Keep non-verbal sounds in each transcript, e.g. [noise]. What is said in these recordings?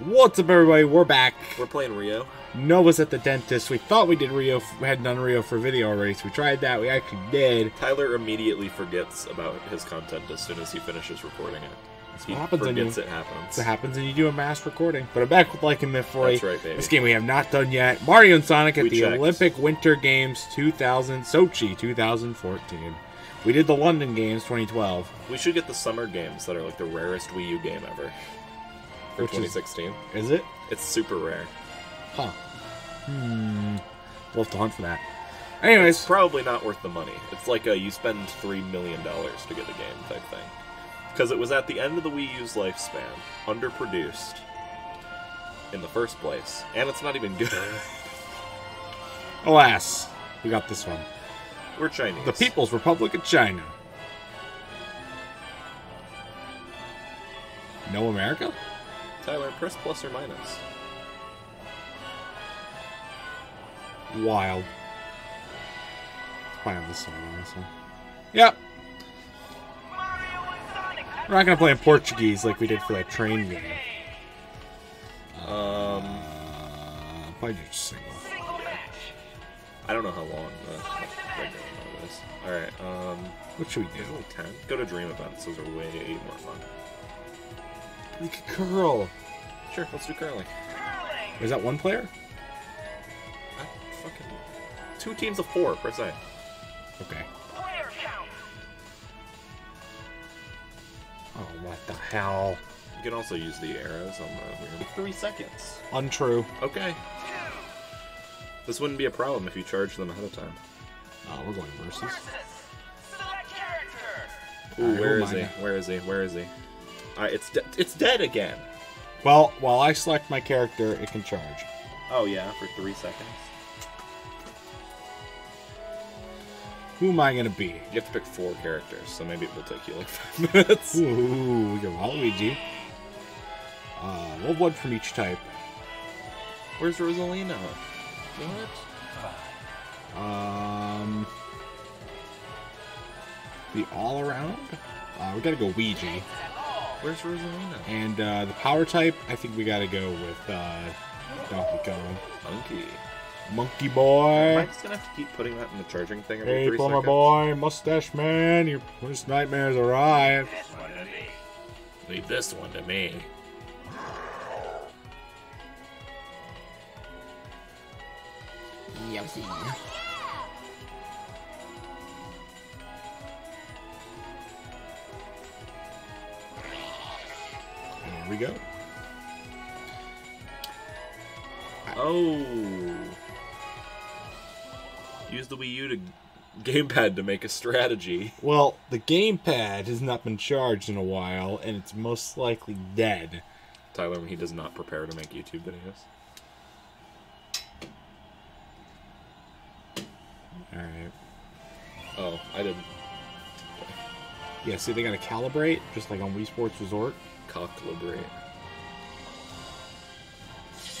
What's up, everybody? We're back. We're playing Rio. Nova's at the dentist. We thought we did Rio, we had done Rio for video already, so we tried that. We actually did. Tyler immediately forgets about his content as soon as he finishes recording it. He what happens forgets you- it happens. It happens and you do a mass recording. But I'm back with Like and Myth for That's right, baby. This game we have not done yet. Mario and Sonic at We the checked. Olympic Winter Games 2000, Sochi 2014. We did the London Games 2012. We should get the summer games that are like the rarest Wii U game ever for Which 2016. Is it? It's super rare. Huh. Hmm. We'll have to hunt for that. Anyways, It's probably not worth the money. It's like a you spend three million dollars to get the game type thing. Because it was at the end of the Wii U's lifespan, underproduced in the first place, and it's not even good. [laughs] alas, we got this one. We're Chinese. The People's Republic of China. No America? Tyler, press plus or minus. Wild. Probably have this one, honestly. Yep. We're not gonna play in Portuguese like we did for that train game. Um, Uh, probably just single. I don't know how long the regular mode is. All right. Um, What should we do? 10. Go to dream events. Those are way more fun. We could curl. Sure, let's do curling. Is that one player? I fucking two teams of four per se. Okay. Oh, what the hell? You can also use the arrows on the weird. Three seconds. Untrue. Okay. This wouldn't be a problem if you charged them ahead of time. Oh, we're going versus. Ooh, Alright, where who is am he? Where is he? Where is he? Alright, it's de- it's dead again. Well, while I select my character, it can charge. Oh yeah, for three seconds. Who am I gonna be? You have to pick four characters, so maybe it will take you like [laughs] five minutes. Ooh, we got Waluigi. Uh, we'll one from each type. Where's Rosalina? What? Um, the all around. Uh, we gotta go Ouija. Where's Rosalina? And uh, the power type, I think we gotta go with uh, Donkey Kong. Monkey. Monkey Am I boy. just gonna have to keep putting that in the charging thing every Hey, three plumber seconds? boy, mustache man, your worst nightmares arrive. Leave this one to me. There we go. Oh. Use the Wii U to gamepad to make a strategy. Well, the gamepad has not been charged in a while, and it's most likely dead. Tyler, when he does not prepare to make YouTube videos. Alright. Oh, I didn't. Yeah, see, they gotta calibrate, just like on Wii Sports Resort. Calibrate.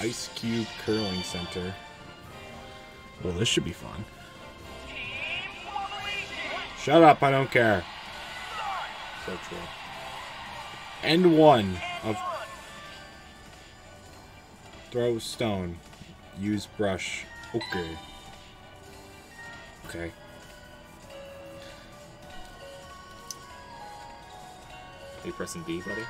Ice Cube Curling Center. Well, this should be fun. Shut up, I don't care. So true. End one of throw stone. Use brush. Okay. Okay. Are you pressing B, buddy?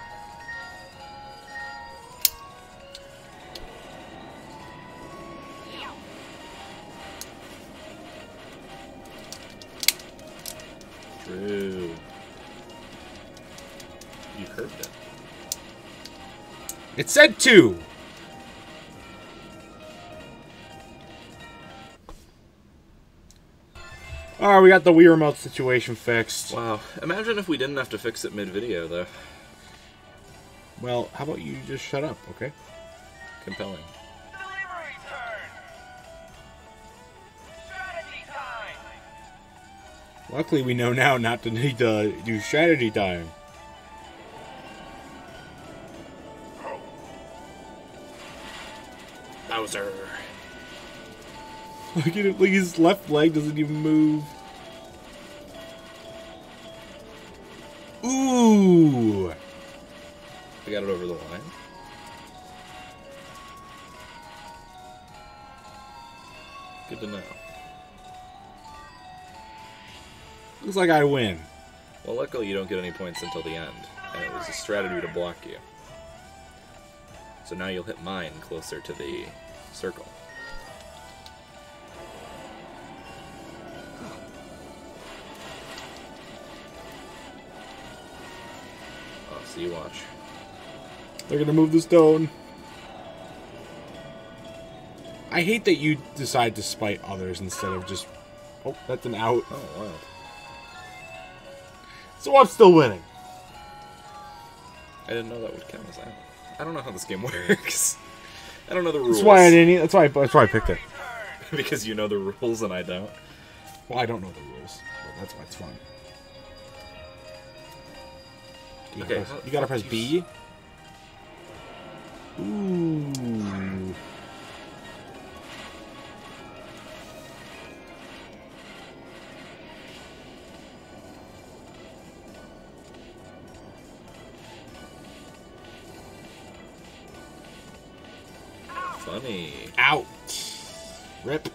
True. You curved it. It said two. Alright, we got the Wii remote situation fixed. Wow. Imagine if we didn't have to fix it mid-video, though. Well, how about you just shut up, okay? Compelling. Delivery turn! Strategy time! Luckily, we know now not to need to do strategy time. Bowser. Look at it! like his left leg doesn't even move. Ooh! I got it over the line. Good to know. Looks like I win. Well, luckily you don't get any points until the end, and it was a strategy to block you. So now you'll hit mine closer to the circle. So you watch. They're gonna move the stone. I hate that you decide to spite others instead of just. Oh, that's an out. Oh, wow. So I'm still winning. I didn't know that would count as that. I don't know how this game [laughs] works. I don't know the rules. That's why I didn't. e- That's why. That's why I picked it. [laughs] because you know the rules and I don't. Well, I don't know the rules, but that's why it's fun. You Okay, gotta press, the you gotta press B. Ooh. Funny. Out. Rip.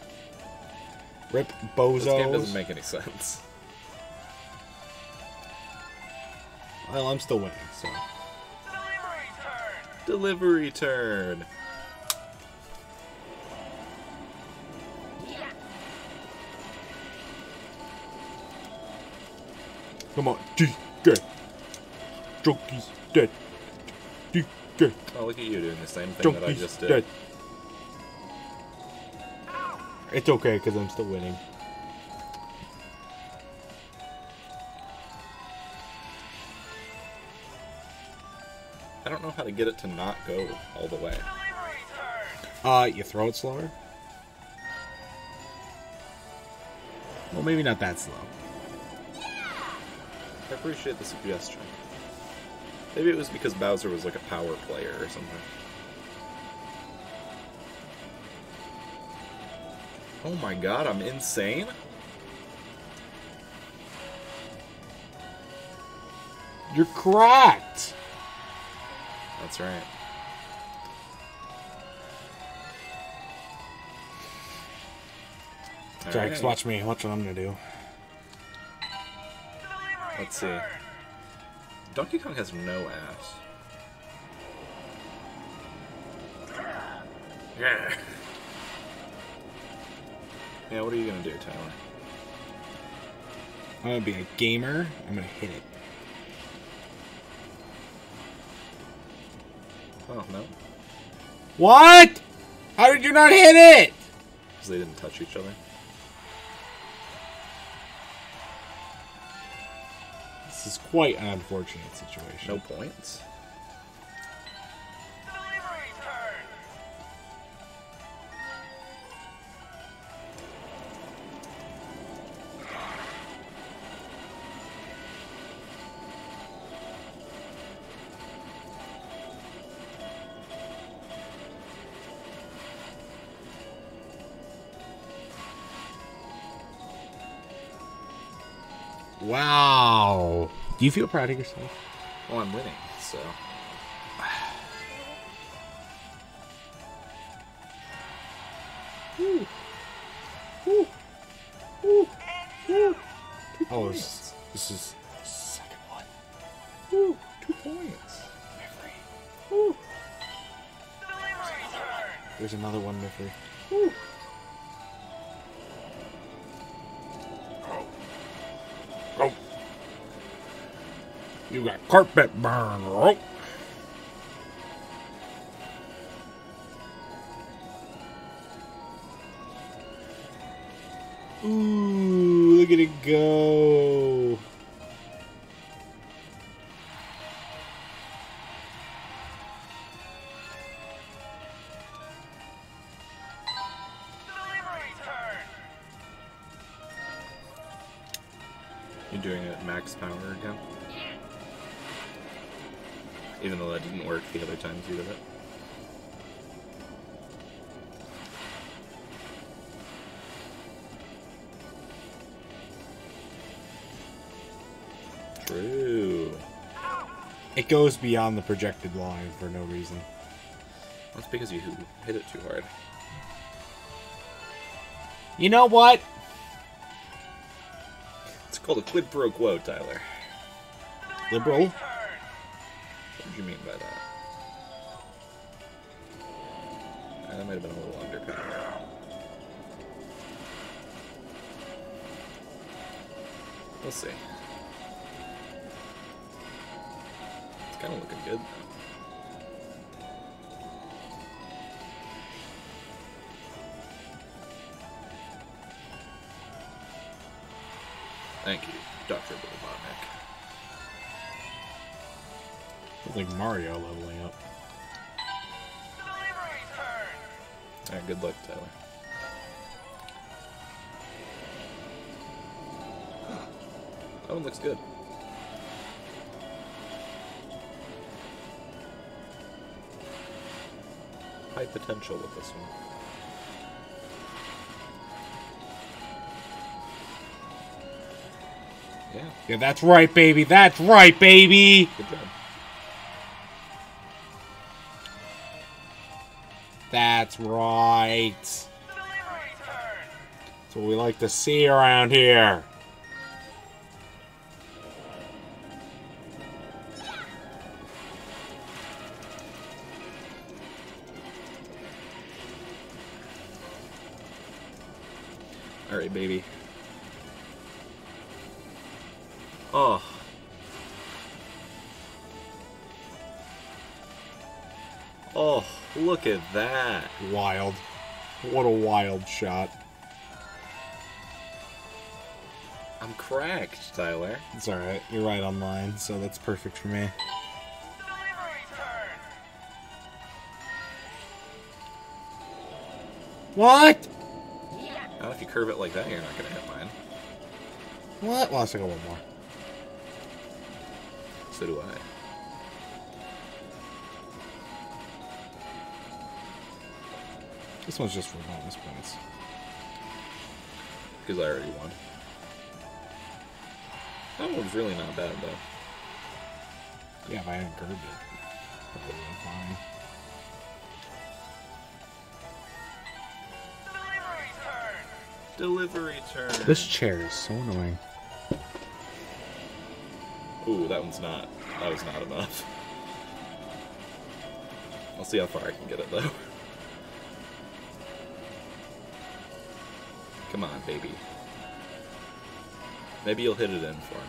Rip bozo. This game doesn't make any sense. Well, I'm still winning, so. Delivery Delivery turn. Come on. D. Get. Junkies dead. D. Get. Oh, look at you doing the same thing that I just did. dead. It's okay, because I'm still winning. Don't know how to get it to not go all the way. Uh, you throw it slower? Well, maybe not that slow. I appreciate the suggestion. Maybe it was because Bowser was like a power player or something. Oh my god, I'm insane? You're correct! That's right. Drax, Alright, watch me. Watch what I'm gonna do. Let's see. Donkey Kong has no ass. Yeah. Yeah, what are you gonna do, Tyler? I'm gonna be a gamer. I'm gonna hit it. Oh, no? What? How did you not hit it? Because they didn't touch each other. This is quite an unfortunate situation. No points? Wow. Do you feel proud of yourself? Well, I'm winning, so. Carpet burn, oh. Ooh, look at it go. Delivery turn. You doing it max power again? Even though that didn't work the other times you did it. True. It goes beyond the projected line for no reason. That's because you hit it too hard. You know what? It's called a quid pro quo, Tyler. Liberal. That might have been a little undercut. We'll see. It's kind of looking good. Thank you, Dr. Robotnik. It's like Mario leveling Alright, good luck, Tyler. That one looks good. High potential with this one. Yeah, Yeah, that's right, baby. That's right, baby. good job. That's right. That's what we like to see around here. Alright, baby. Oh. Oh, look at that. Wild. What a wild shot. I'm cracked, Tyler. It's alright. You're right on line, so that's perfect for me. What? Not if you curve it like that, you're not gonna hit mine. What? Well, I got one more. So do I. This one's just for bonus points. Because I already won. That one's really not bad, though. Yeah, if I hadn't curved it, that would have been fine. Delivery turn. Delivery turn. This chair is so annoying. Ooh, that one's not. That was not enough. I'll see how far I can get it, though. Come on, baby. Maybe you'll hit it in for me.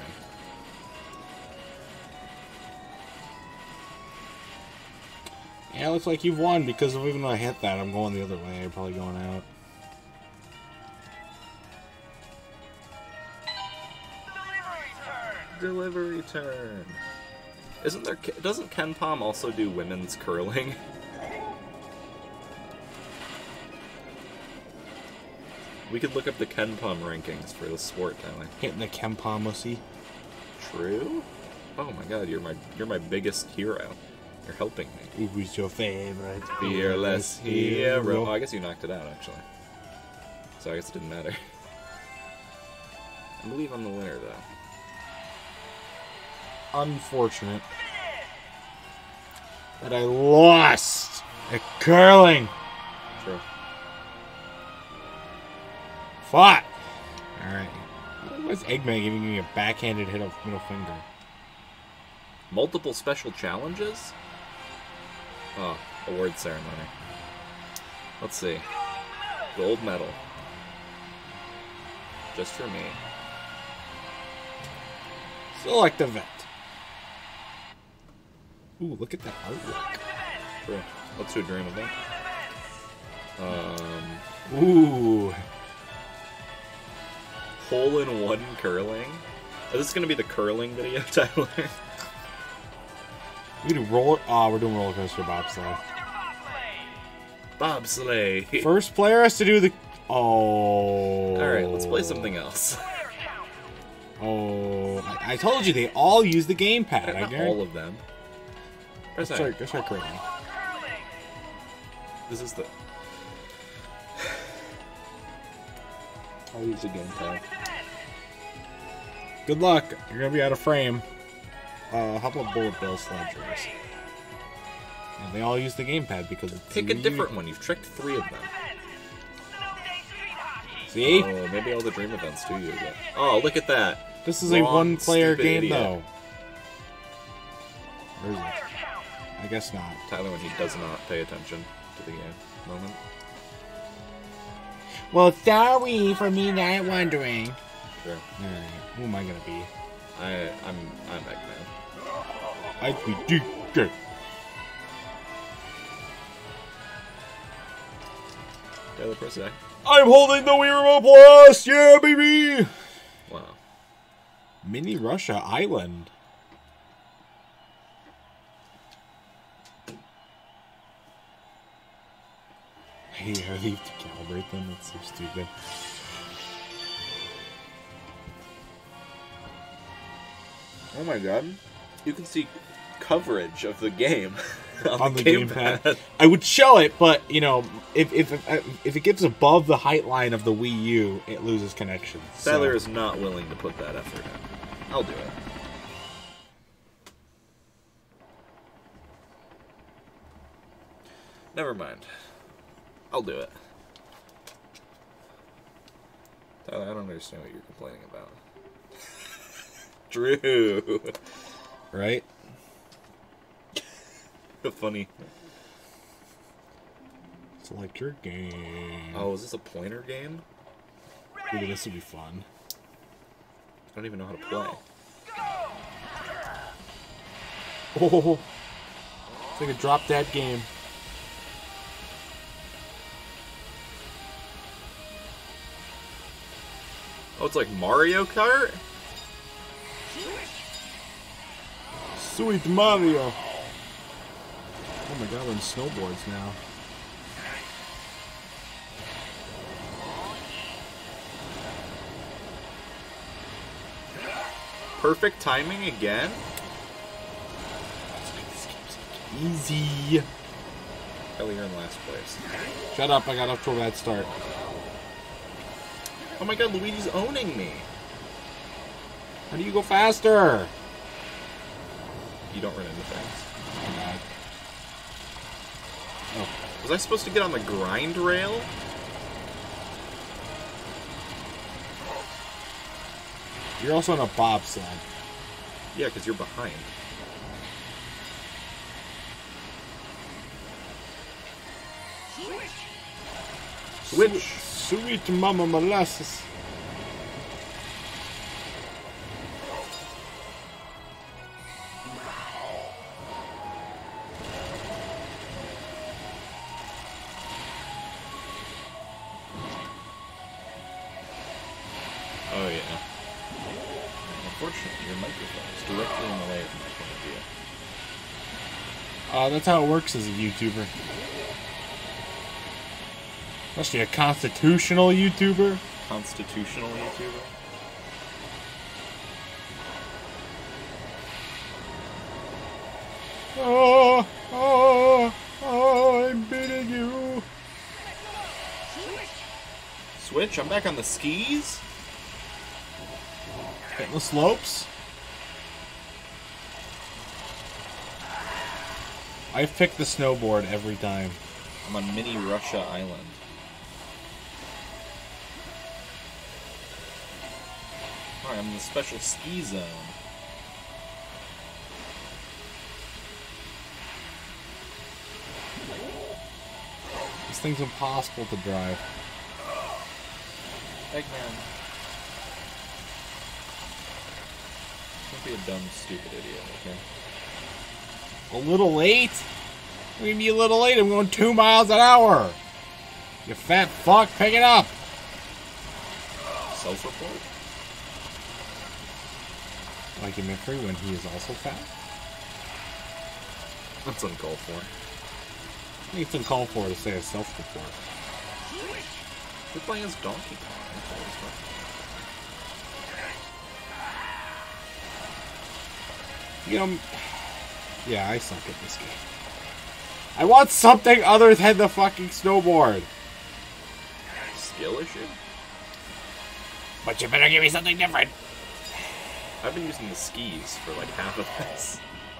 Yeah, it looks like you've won because even though I hit that, I'm going the other way. I'm probably going out. Delivery turn. Delivery turn. Isn't there? Doesn't Ken Palm also do women's curling? [laughs] We could look up the Ken Palm rankings for the sport, Tyler. Hitting the Kempamussy. True. Oh my God, you're my you're my biggest hero. You're helping me. Who's your favorite? Fearless hero. Oh, I guess you knocked it out actually. So I guess it didn't matter. [laughs] I believe I'm the winner though. Unfortunate that I lost at curling. True. Fuck. All right. Why's Eggman giving me a backhanded hit of middle finger? Multiple special challenges? Oh, award ceremony. Let's see. Gold medal. Just for me. Select event. Ooh, look at that artwork. True. Let's do a dream event. Um, Ooh. Hole in one curling. Is this gonna be the curling video, [laughs] Tyler? We do roller. Oh, ah, we're doing roller coaster bobsleigh. Bobsleigh. [laughs] First player has to do the. Oh. All right, let's play something else. [laughs] Oh, I, I told you they all use the gamepad. I guarantee. all of them. Start, A. let's start curling. This is the. I'll use the gamepad. Good luck. You're gonna be out of frame. Uh, how about bullet bill sledge race? And they all use the gamepad because it's Pick a different one. You've tricked three of them. See? Oh, maybe all the dream events too. You get. Oh, look at that. This is a one-player game, idiot. though. Or is it? I guess not. Tyler when he does not pay attention to the game moment. Well, sorry for me not wondering. Sure. Alright, who am I gonna be? I I'm I'm Eggman. I'd be DJ. Tyler press A. I'm holding the Wii Remote Plus! Yeah, baby! Wow. Mini Russia Island. Hey, I leave to calibrate them. That's so stupid. Oh my god. You can see coverage of the game [laughs] on, on the gamepad. gamepad. I would show it, but you know, if if if it gets above the height line of the Wii U, it loses connection. So- Tyler is not willing to put that effort in. I'll do it. Never mind. I'll do it. Tyler, I don't understand what you're complaining about. [laughs] Drew. right. [laughs] Funny. Select your game. Oh, is this a pointer game? Ooh, this would be fun. I don't even know how to play. Oh, it's like a drop dead game. Oh, it's like Mario Kart? Sweet Mario. Oh my god, we're in snowboards now. Perfect timing again? Easy. Tyler, you're in last place. Shut up, I got off to a bad start. Oh my god, Luigi's owning me. How do you go faster? You don't run into things. Oh, Oh, Was I supposed to get on the grind rail? you're also on a bobsled. Yeah, because you're behind. Switch. Switch. Sweet Mama Molasses. Oh yeah. Unfortunately, your microphone is directly in the way of my point of view. Uh, that's how it works as a YouTuber. Especially a constitutional YouTuber. Constitutional YouTuber. Oh, oh, oh, I'm beating you. Switch. I'm back on the skis. Hitting the slopes. I pick the snowboard every time. I'm on Mini Russia Island. Alright, I'm in the special ski zone. This thing's impossible to drive. Eggman. Don't be a dumb, stupid idiot, okay? A little late? What do you mean a little late? I'm going two miles an hour. You fat fuck, pick it up. Self-report? Like Mifri when he is also fat? That's uncalled for. It's uncalled for to say a self-report. We're playing as Donkey Kong. That's always fun. You know, yeah, I suck at this game. I want something other than the fucking snowboard. Skill issue? But you better give me something different. I've been using the skis for like half of this.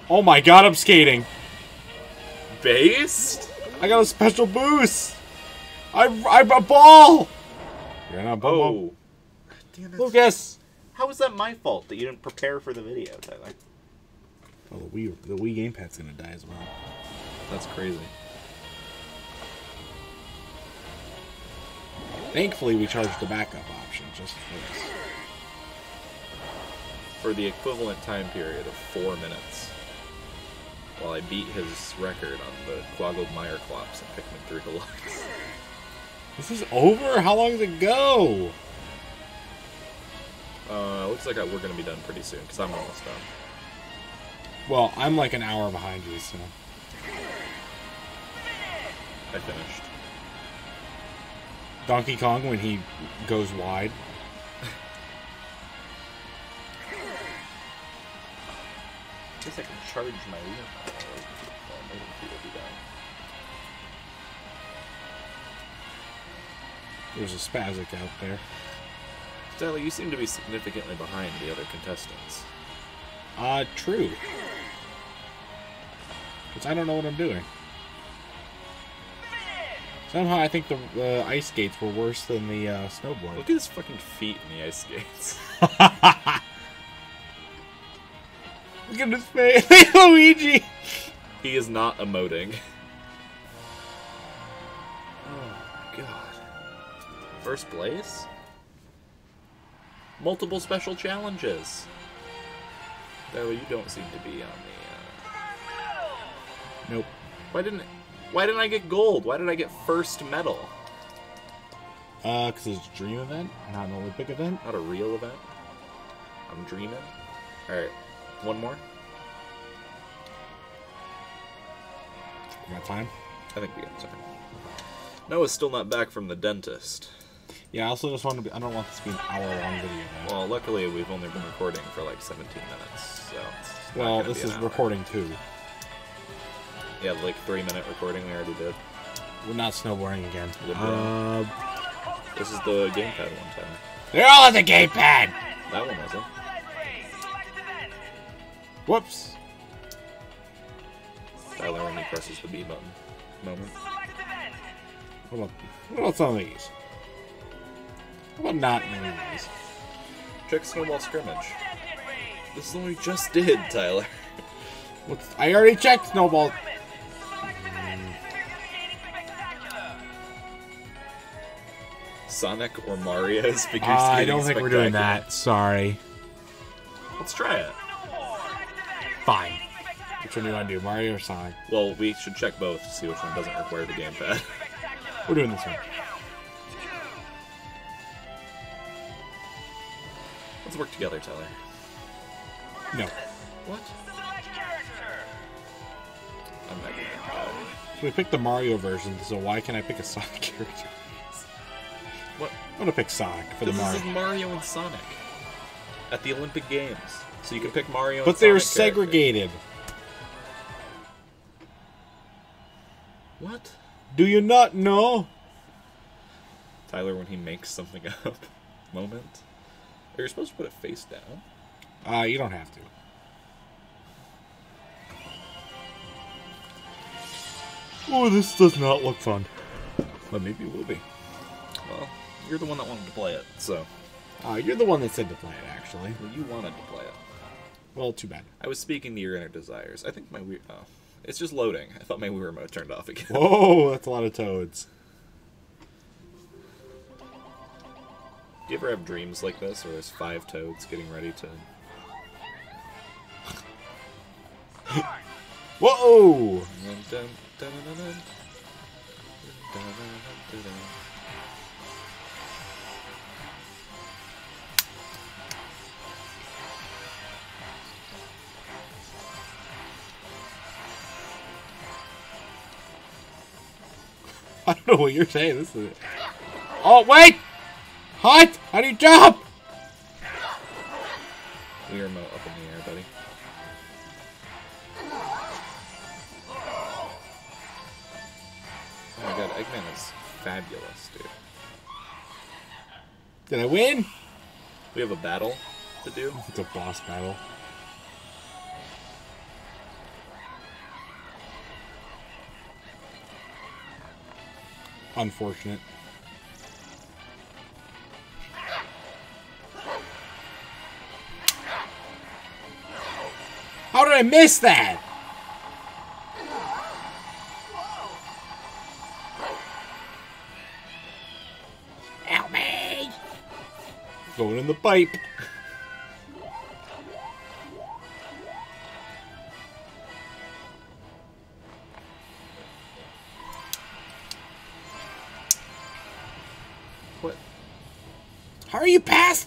Oh my god, I'm skating. Based? I got a special boost. I'm, I'm a ball. You're not Bobo. Oh. Damn it. Lucas! How is that my fault that you didn't prepare for the video, Tyler? Oh, the Wii, the Wii gamepad's gonna die as well. That's crazy. Thankfully, we charged the backup option just for this. For the equivalent time period of four minutes. While I beat his record on the Quaggled Meyer Clops and Pikmin 3 Deluxe. [laughs] This is over? How long does it go? Uh, looks like I, we're gonna be done pretty soon, because I'm almost done. Well, I'm like an hour behind you, so. I finished. Donkey Kong when he goes wide. I guess I can charge my Wii. Well, maybe it'll be done. There's a Spazic out there. Stella, you seem to be significantly behind the other contestants. Uh, true. Because I don't know what I'm doing. Somehow I think the uh, ice skates were worse than the uh, snowboard. Look at his fucking feet in the ice skates. [laughs] Look at his face, Luigi. he is not emoting. Oh god. First place? Multiple special challenges. Tyler, you don't seem to be on the. Uh... Nope. Why didn't? Why didn't I get gold? Why did I get first medal? Uh, because it's a dream event, not an Olympic event. Not a real event. I'm dreaming. All right, one more. You got time? I think we got time. Noah's still not back from the dentist. Yeah, I also just want to be. I don't want this to be an hour long video. Well, luckily we've only been recording for like 17 minutes, so. Well, this is hour. recording too. Yeah, like three minute recording we already did. We're not snowboarding again. Uh, This is the gamepad one time. they're all on the gamepad. Whoops. Tyler only presses the B button. Moment. What about, what about some of these? How about not any of these? Check Snowball Scrimmage. This is what we just did, Tyler. What's, I already checked snowball. Sonic or Mario's figure Uh, I don't think we're doing that. Sorry. Let's try it. Fine. Which one do you want to do, Mario or Sonic? Well, we should check both to see which one doesn't require the gamepad. [laughs] We're doing this one. Let's work together, Tyler. No. What? I'm not gonna gamepad. We picked the Mario version, so why can't I pick a Sonic character? What? I'm gonna pick Sonic for the Mario. This is Mario and Sonic at the Olympic Games, so you can pick Mario. But and they're characters. segregated. What? Do you not know? Tyler, when he makes something [laughs] up, moment. Are you supposed to put it face down? Uh, you don't have to. Oh, this does not look fun. But maybe it will be. Well, you're the one that wanted to play it, so Uh, you're the one that said to play it, actually. well, you wanted to play it. Well, too bad. I was speaking to your inner desires. I think my Wii. Oh, it's just loading. I thought my Wii remote turned off again. Whoa, that's a lot of toads. Do you ever have dreams like this, where there's five toads getting ready to? Whoa! Dun, dun, dun, I don't know what you're saying. This is. Oh wait! Hot! How do you jump? Wii remote up in the air, buddy. Oh my god, Eggman is fabulous, dude. Did I win? We have a battle to do. It's a boss battle. unfortunate. How did I miss that? Help me! Going in the pipe.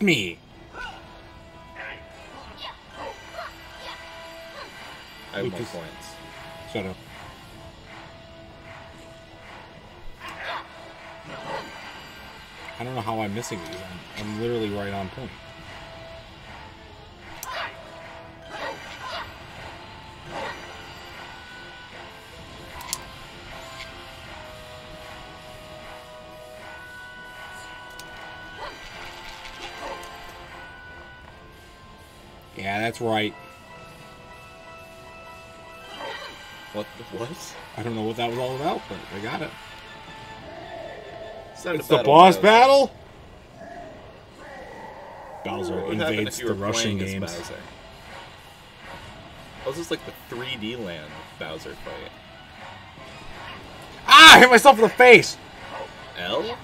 Me? I have more points. Shut up. I don't know how I'm missing these. I'm, I'm literally right on point. Yeah, that's right. What? What? I don't know what that was all about, but I got it. It's the boss Bowser. battle. Bowser happen invades the Russian games. Bowser? Oh, this is like the 3D land Bowser fight. Ah! I hit myself in the face. L?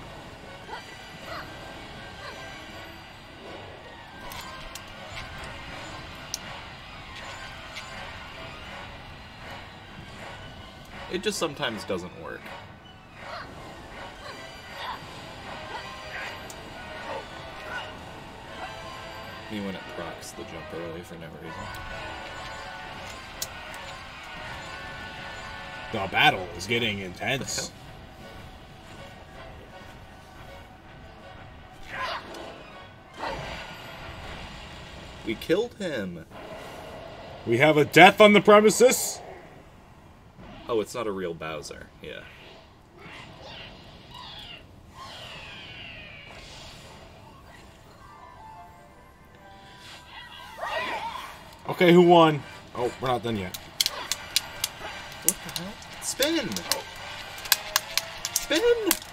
It just sometimes doesn't work. Me when it procs the jump early for no reason. The battle is getting intense. We killed him! We have a death on the premises. Oh, it's not a real Bowser. Yeah. Okay, who won? Oh, we're not done yet. What the hell? Spin! Spin!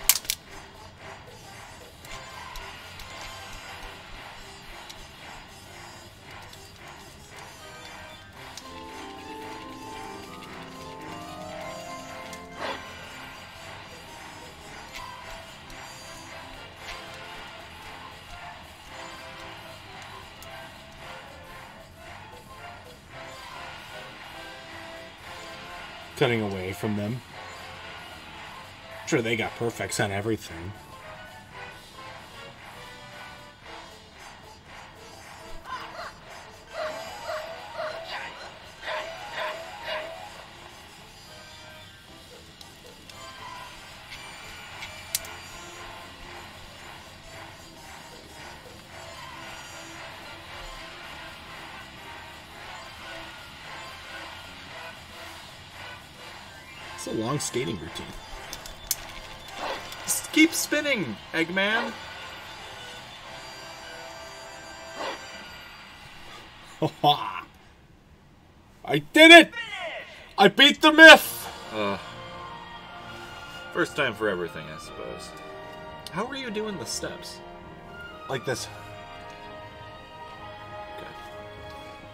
Cutting away from them. Sure, they got perfects on everything. Long skating routine. S- Keep spinning, Eggman! [laughs] I did it! I beat the myth! Uh, first time for everything, I suppose. How were you doing the steps? Like this. Okay.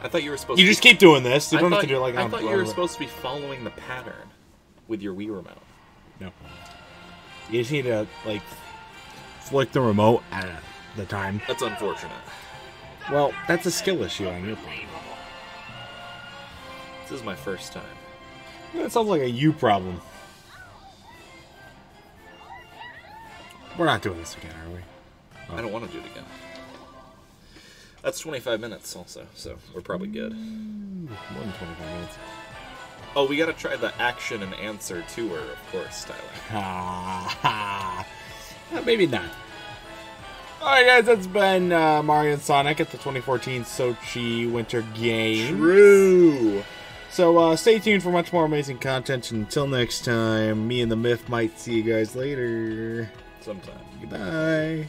I thought you were supposed You to just keep doing this. You I don't have thought, to do it like I thought you were supposed to be following the pattern with your Wii remote. No. You just need to, like, flick the remote at the time. That's unfortunate. Well, that's a skill issue on your part. This is my first time. That sounds like a you problem. We're not doing this again, are we? I don't want to do it again. That's 25 minutes also, so we're probably good. More than 25 minutes. Oh, we gotta try the action and answer tour, of course, Tyler. Ha [laughs] ha. Uh, Maybe not. Alright, guys, that's been uh, Mario and Sonic at the 2014 Sochi Winter Games. True! So uh, stay tuned for much more amazing content. Until next time, me and the Myth might see you guys later. Sometime. Goodbye.